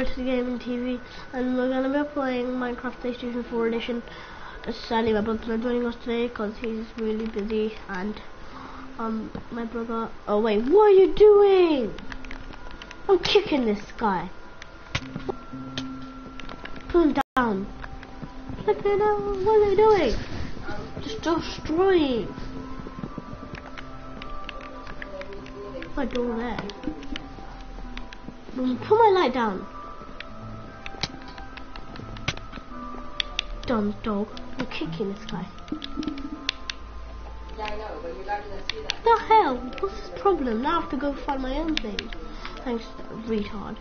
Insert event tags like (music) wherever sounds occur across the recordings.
Redhead Gaming TV, and we're gonna be playing Minecraft PlayStation 4 Edition. Uh, Sadly, my brother's not joining us today because he's really busy, and um, my brother. Oh wait, what are you doing? I'm kicking this guy. Put him down. Look at him. What are they doing? Just destroying. My door there. Um, Put my light down. Dumb dog. You're kicking this guy. Yeah, I know, but you're not gonna see that. The hell? What's his problem? Now I have to go find my own thing. Thanks, retard.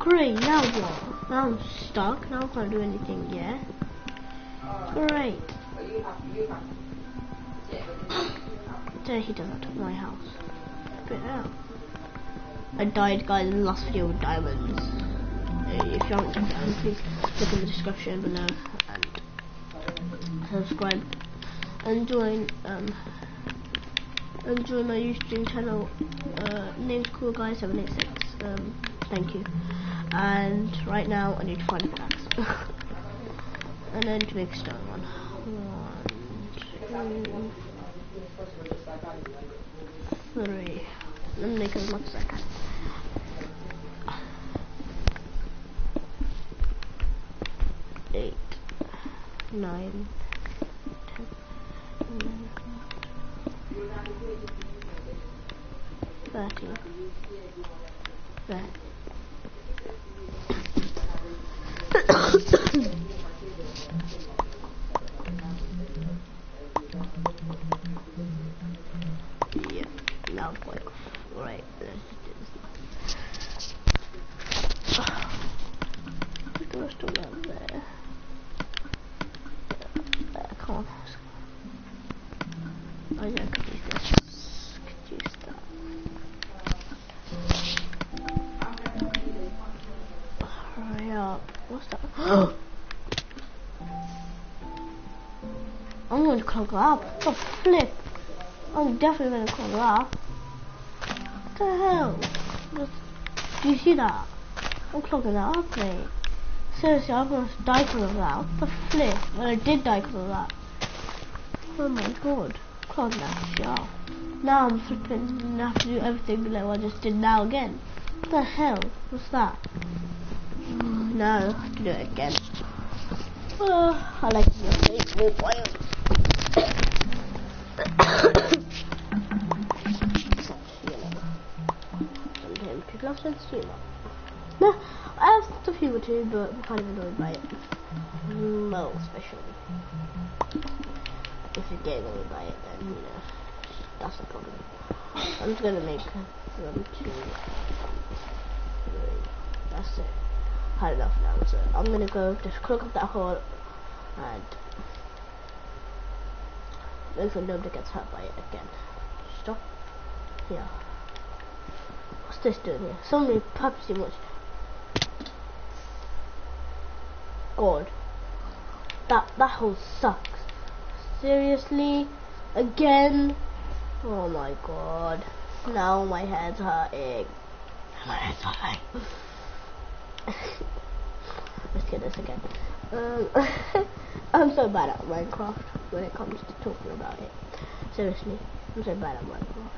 Great, now what? Now I'm stuck. Now I can't do anything yet. Great. But you have you have. Yeah, but to. There he does at my house. Spit it out. I died, guys, in the last video with diamonds. If you haven't it out, please look in the description below and subscribe and join um and join my YouTube channel. Uh, name's Cool Guy Seven Eight Six. Um, thank you. And right now I need to find a pickaxe. (laughs) and then to make a stone one. One, two, three. Let me make as much as I can. Eight, nine, ten, eleven, thirteen, there. Oh, Hurry up. What's that? (gasps) I'm going to clog up. Oh, flip. I'm definitely going to clog up. What the hell? What- Do you see that? I'm clogging that up, mate. Seriously, I'm going to die because of that. What the flip? Well, I did die because of that. Oh my god. Clog that shit up. Now I'm flipping and have to do everything like I just did now again. What the hell? What's that? No, I to do it again. Oh, I like your Facebook wild. People have sense of humor. No, I have sense of humor too, but I'm kind of annoyed by it. Well, especially. If you're getting annoyed by it, then, you know, that's the problem. I'm just gonna make them two, three. That's it. Had enough now, so I'm gonna go just clog up that hole and make sure nobody gets hurt by it again. Stop. Yeah. What's this doing here? Somebody purposely wants. God. That that hole sucks. Seriously? Again? Oh my god. Now my head's hurting. My head's hurting. Let's get this again. Um, (laughs) I'm so bad at Minecraft when it comes to talking about it. Seriously, I'm so bad at Minecraft.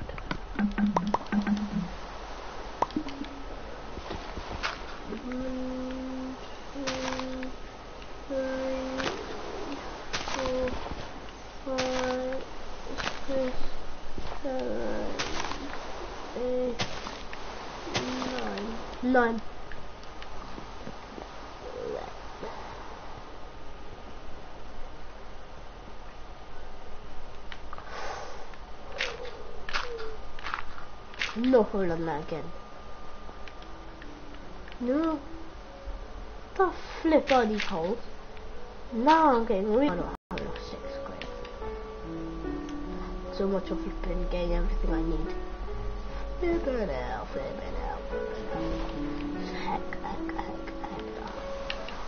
Nine. No hole on that again. No. The flip are these holes? Now I'm getting really out of. So much for flipping getting everything I need. Flip it out, flip it out, flip it out. Heck, heck, heck, Hector.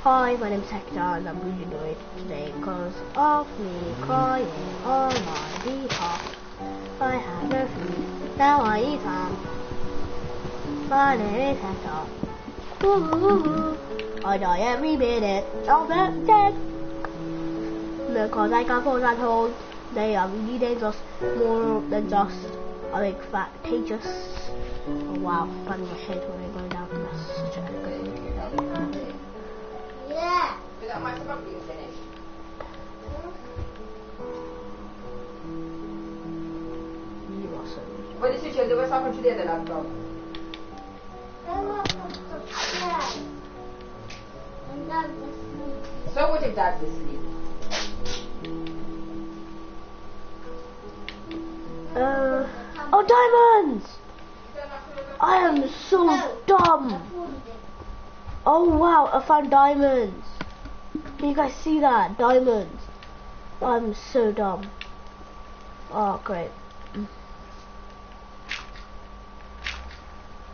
Hi, my name's Hector and I'm really annoyed today because of me crying on my behalf. I have no food. I. My name is Hector. I die every minute of dead. Because I got phones at home, they are really dangerous, more than just a big fat. Oh wow, banging my head when I go down. Such a. Yeah. But that might probably be finished. I'm not upstairs. And that's the So what if dad's asleep? Uh, oh, diamonds! I am so dumb. Oh wow, I found diamonds. Can you guys see that? Diamonds. I'm so dumb. Oh, great.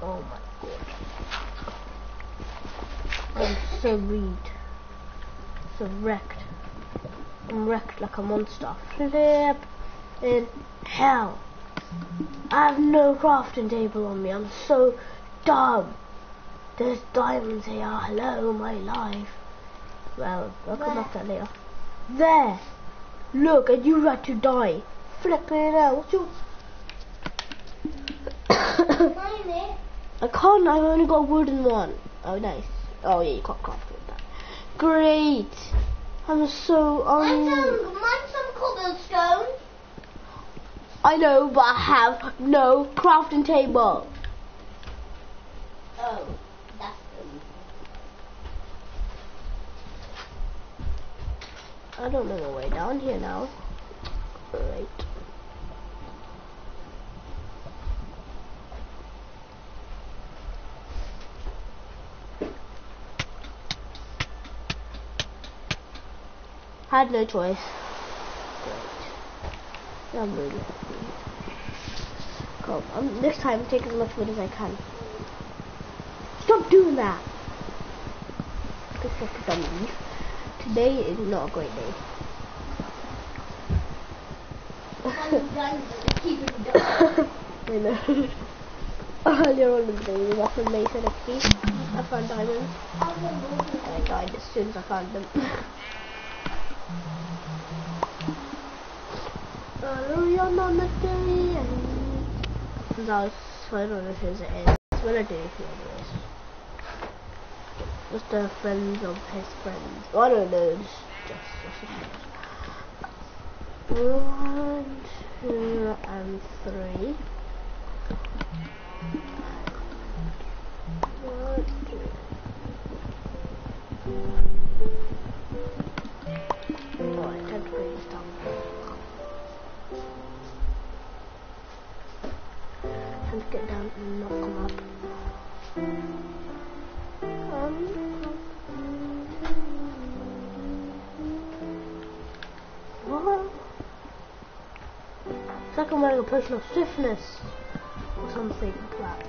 Oh my god. I'm so weed. So wrecked. I'm wrecked like a monster. Flip in hell. I have no crafting table on me. I'm so dumb. There's diamonds here. Hello, my life. Well, I'll come back to that later. There. Look, and you had to die. Flipping out. What's your... (coughs) It. I can't. I've only got wooden one. Oh, nice. Oh, yeah, you can't craft with that. Great. I'm so... Mine's Um, some, mine's some cobblestone. I know, but I have no crafting table. Oh, that's good. I don't know the way down here now. Right. Had no choice. Great. I'm really happy. Come, um, this time take as much wood as I can. Stop doing that! Good fucking dummy. Today is not a great day. I'm done with it. Done. I know. (laughs) Earlier on in the day, we were from Mason XP. I found diamonds, and I died as soon as I found them. (laughs) whose it is. What I do if you anyways. Just the friends of his friends. Oh, I don't know. It's just, just one, two, and three. One, two. Time get down and knock them up. Um, what? It's like I'm wearing a potion of swiftness or something like that.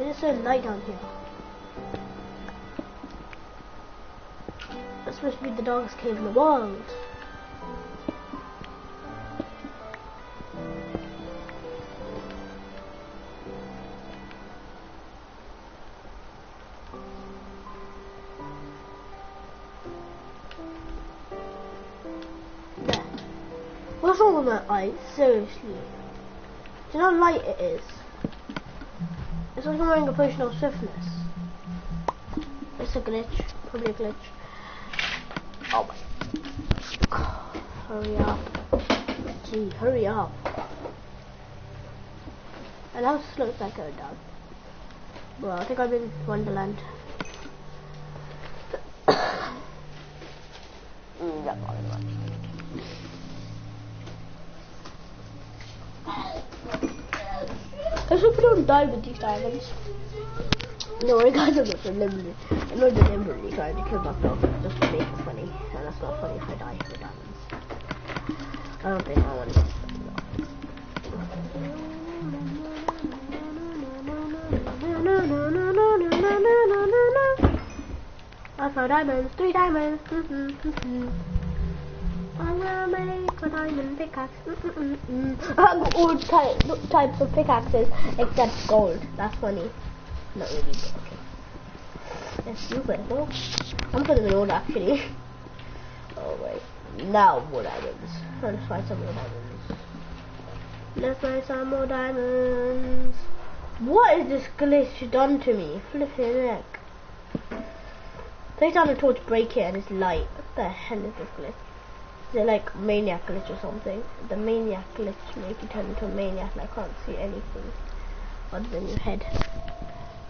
It's so light down here. It's supposed to be the darkest cave in the world. Seriously. Do you know how light it is? It's like I'm wearing a potion of swiftness. It's a glitch. Probably a glitch. Oh my god. Hurry up. Gee, hurry up. And how slow is that going down? Well, I think I'm in Wonderland. (coughs) Mm, yeah, probably not. I hope we don't die with these diamonds. No worry guys, I'm not deliberately, I'm not deliberately trying to kill myself just to make it funny. And that's not funny if I die with diamonds. I don't think I want to I found diamonds, three diamonds. Mm-hmm. Mm-hmm. I will make a diamond pickaxe. I have all ty- types of pickaxes except gold. That's funny. Not really, but okay. Let's do it. I'm it on actually. oh wait. Now more diamonds. Let's find some more diamonds. Let's find some more diamonds. What is this glitch done to me? Flipping heck. Place down a torch, break it, and it's light. What the hell is this glitch? It like maniac glitch or something? The maniac glitch make you turn into a maniac and I can't see anything other than your head.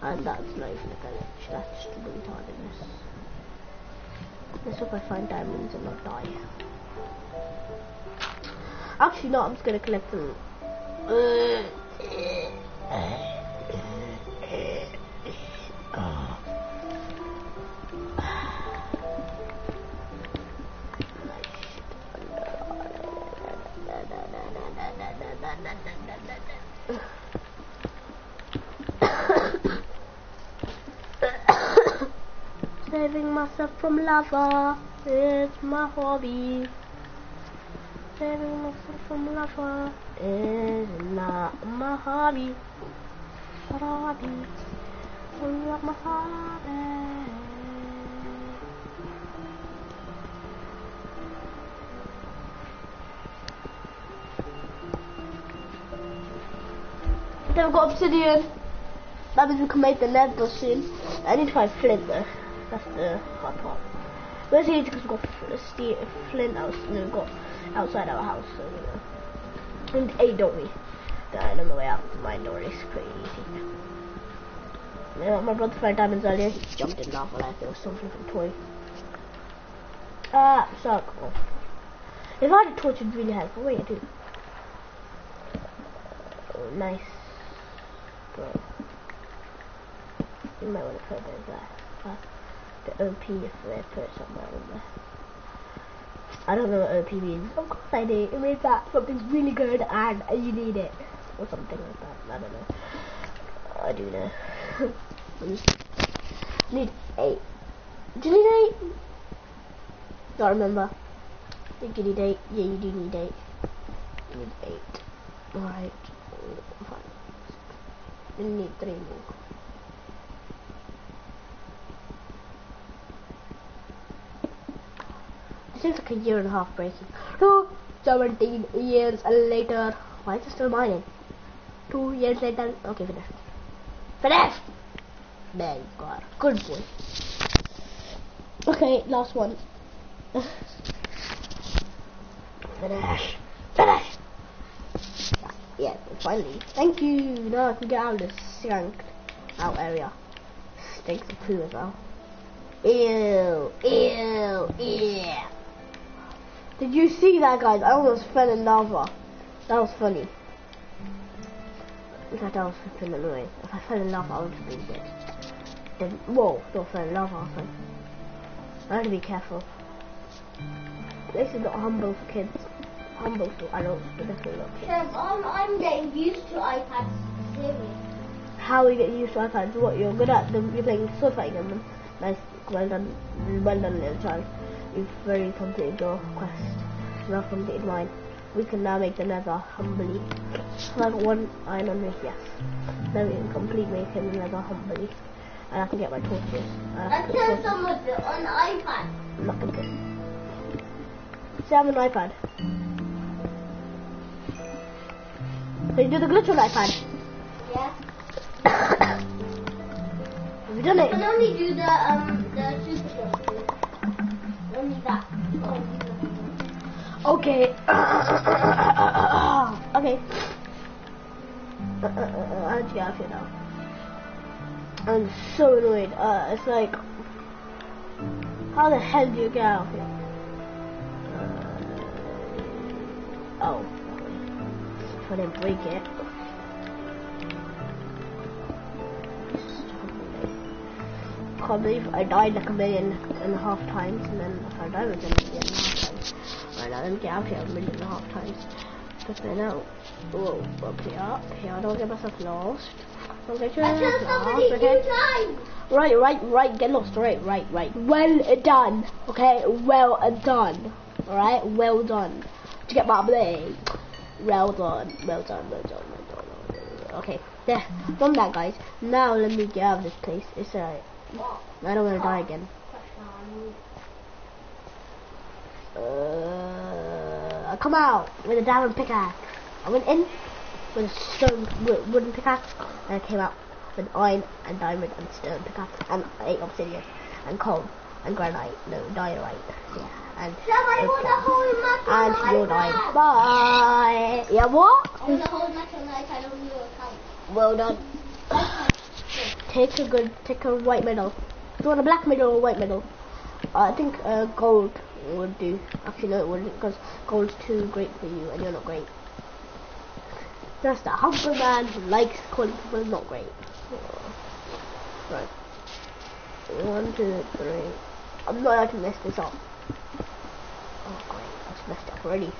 And that's not even a glitch, that's just retardedness. Let's hope I find diamonds and not die. Actually no, I'm just gonna collect them. Saving myself from lava is my hobby. Saving myself from lava is not my hobby. Hobby, not my hobby. We've got obsidian. That means we can make the nether soon. I need to find flint though. That's the hard part. We're here because we've got fl- flint house and we've got outside our house, so you. And don't we? Then on the way out, my door is pretty easy. You know, my brother found diamonds earlier, he jumped in lava like it was something from toy. Ah, suck. Oh. If I had a torch, it'd really help. Wait, I do. Oh, nice. Bro. You might want to put a of that. Uh, the OP if they put somewhere in there. I don't know what OP means. Of course I do. It means that something's really good and you need it. Or something like that. I don't know. I do know. (laughs) need eight. Do you need eight? Don't remember. I think you need eight. Yeah, you do need eight. You need eight. Alright. Fine. You need three more. Seems like a year and a half breaking. Two, 17 years later. Why is it still mining? Two years later. Okay, finished. Finished! There you go. Good boy. Okay, last one. Finish. Finish! Yeah, finally. Thank you. Now I can get out of this skanked out area. Stinks of poo as well. Ew, ew, ew. Did you see that, guys? I almost fell in lava. That was funny. In fact, that was flipping annoying. If I fell in lava, I would have been dead. Then, whoa, don't fall in lava, I I have to be careful. This is not humble for kids. Humble for adults, but definitely not kids. Chef, I'm, I'm getting used to iPads. Seriously. How are you getting used to iPads? What, you're good at them, you're playing sword fighting on them. Nice, well done, well done little child. You've very completed your quest. Have completed mine. We can now make the nether humbly. Like one iron on this, yes. Then we can complete making the nether humbly. And I can get my torches. And I I can turned some of it on iPad. I'm not gonna do. See, I have an iPad. Can you do the glitch on iPad? Yeah. (coughs) Have you done I it? can only do the um the super jump. Okay. (coughs) okay. Uh, uh, uh, get out here now? I'm so annoyed. Uh, it's like, how the hell do you get out of here? Uh, oh, I didn't break it. Can't believe I died like a million and a half times, and then if I died with a million and a half times. Right now, let me get out here a million and a half times. But then out. Whoa, up here, here, don't get myself lost. Don't get yourself lost, okay? Right, right, right, get lost, right, right, right. Well done, okay? Well done, alright? Well done. You get my blade? Well done, well done, well done, well done. Well done. Okay. There, done that, guys. Now let me get out of this place. It's alright. I don't want to die again. Uh, I come out with a diamond pickaxe. I went in with a stone wo- wooden pickaxe, and I came out with iron and diamond and stone pickaxe and eight obsidian and coal and granite. No, diorite. Yeah, and Somebody want to hold my and you're dying. Bye. Yeah, what? I want to hold my tonight. I don't know account. Well done. Take a good, take a white medal. Do you want a black medal or a white medal? Uh, I think uh, gold would do. Actually, no, it wouldn't, because gold's too great for you, and you're not great. Just a humble man who likes calling people not great. Right. One, two, three. I'm not allowed to mess this up. Oh, great. I've messed up already.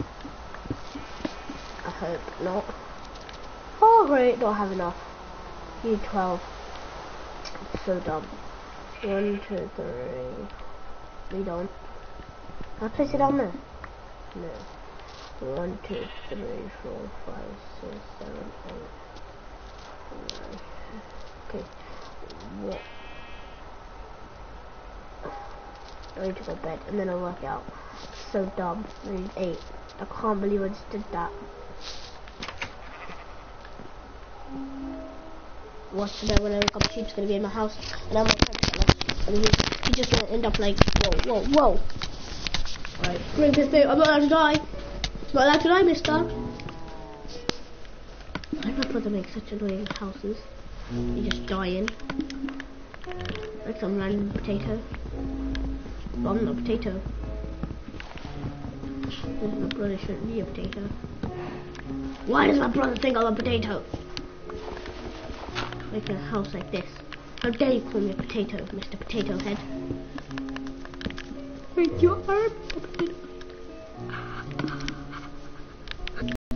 I hope not. Oh, great. Don't have enough. Need 12. So dumb. One, two, three. We don't. Can I place it on there? No. One, two, three, four, five, six, seven, eight. Okay. What? I need to go to bed and then I'll work out. So dumb. I need eight. I can't believe I just did that. Watch today when I wake up, Sheep's gonna be in my house, and I'm gonna try to. And he, he just gonna end up like, whoa, whoa, whoa. Alright, bring this thing. I'm not allowed to die. I'm Not allowed to die, mister. Why do my brother make such annoying houses? You're just dying. Like some random potato. But I'm not a potato. My brother shouldn't be a potato. Why does my brother think I'm a potato? Make a house like this. How dare you call me a potato, Mr. Potato Head? Thank you, are a potato.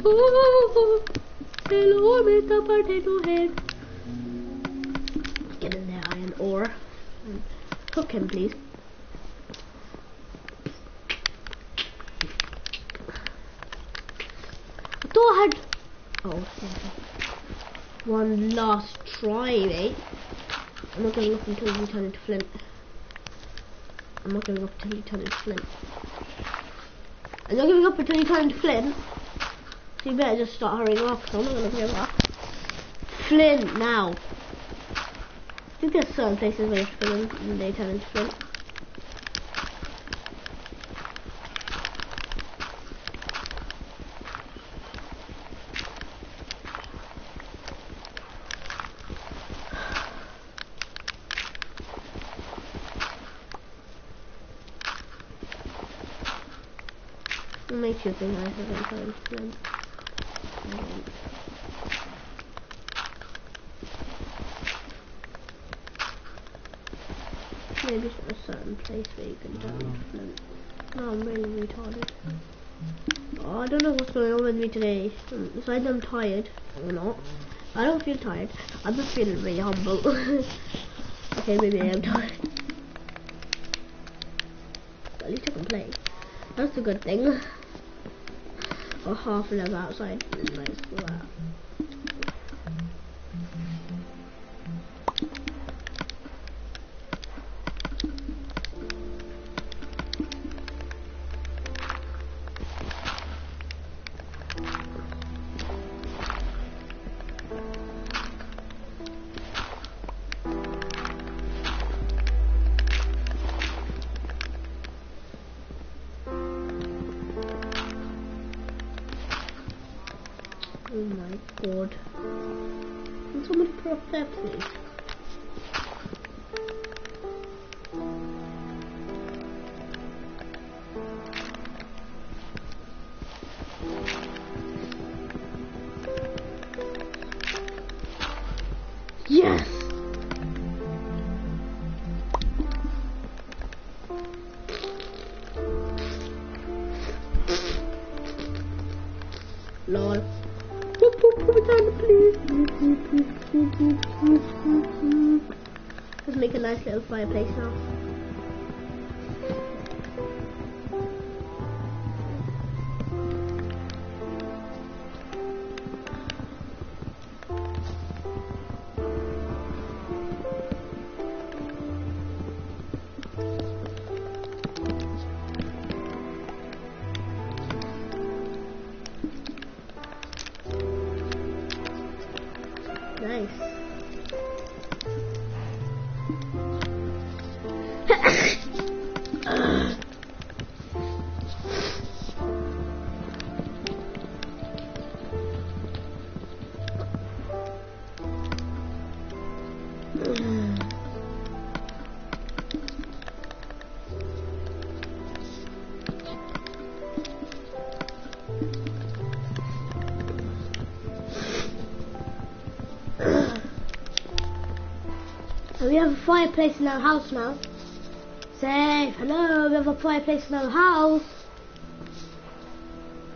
Oh, (laughs) hello, Mr. Potato Head. Get in there, iron ore. And cook him, please. I had... Oh. One last try, mate. I'm not gonna up until you turn into flint. I'm not giving up until you turn into flint. I'm not giving up until you turn into flint. So you better just start hurrying up, because I'm not to give up. Flint, now. I think there's certain places where you them and they turn into flint. What makes you think I haven't flint? Um, Maybe it's a certain place where you can flint. No, I'm really retarded. Oh, I don't know what's going on with me today. Um, It's either I'm tired or not. I don't feel tired. I'm just feeling really humble. (laughs) okay, maybe I am tired. But (laughs) At least I can play. That's a good thing. Or half an hour outside. Let's make a nice little fireplace now. Mm. we have a fireplace in our house now. Say hello, we have a fireplace in our house.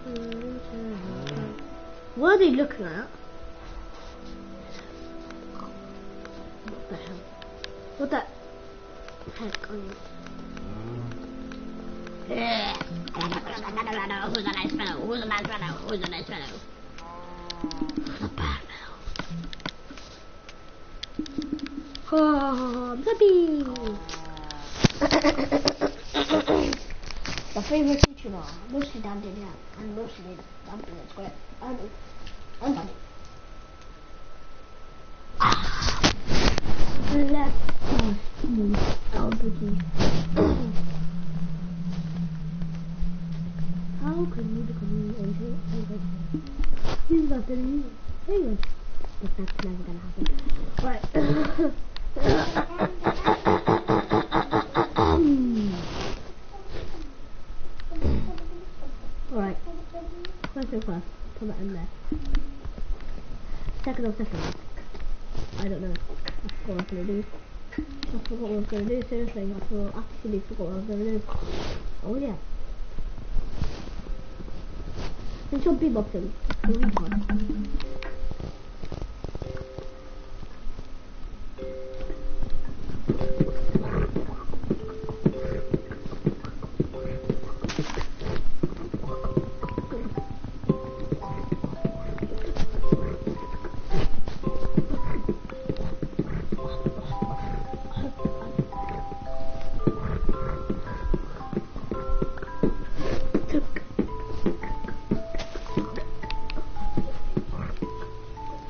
Mm, what are they looking at? What the heck are you? Who's a nice fellow? Who's a nice fellow? Who's a nice fellow? Who's a bad fellow? Oh, baby! the favorite are mostly Dante Young and mostly Dante Square and and Dante. Left. How can you become an angel? He's the new. Hang on. But that's never gonna happen. Hmm. Alright. First first. Put that in there. Second or second. I don't know. Forgot what I was gonna do. I forgot what I was gonna do. Seriously, I forgot, actually forgot what I was gonna do. Oh yeah. And show beatboxing. The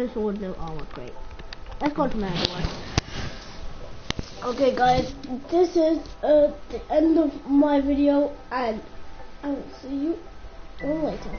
no sword, no armor, great. Let's go to my other one. Okay guys, this is uh, the end of my video and I will see you later.